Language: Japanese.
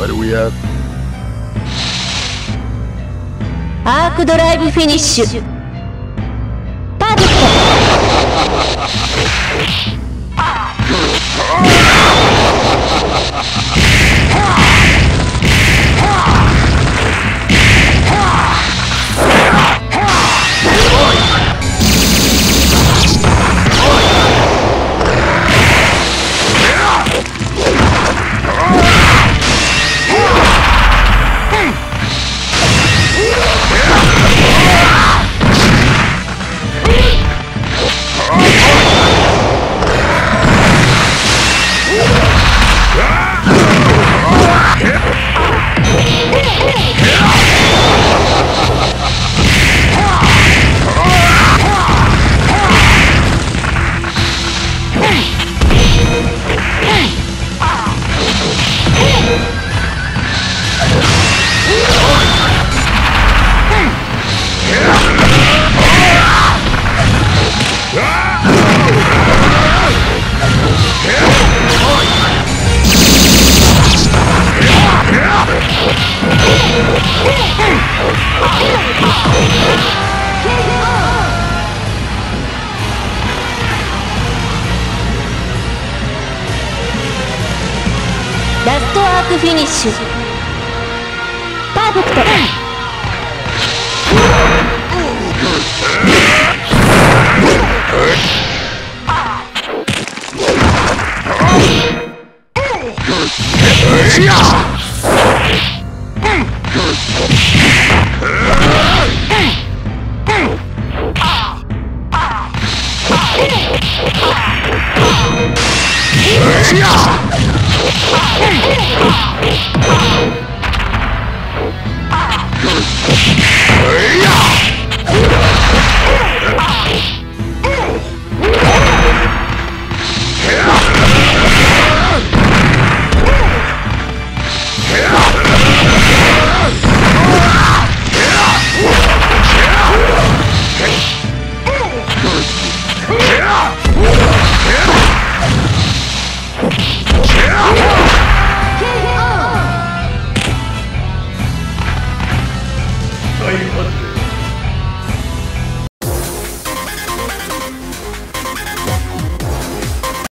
やアークドライブフィニッシュラストアークフィニッシュ。パーフェクト。よし